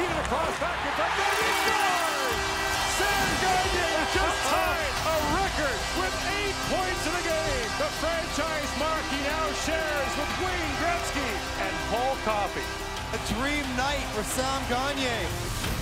feeding across back in front. And he scores! Sam Gagner just tied a record with eight points in the game. The franchise mark he now shares with Wayne Gretzky and Paul Coffey. A dream night for Sam Gagner.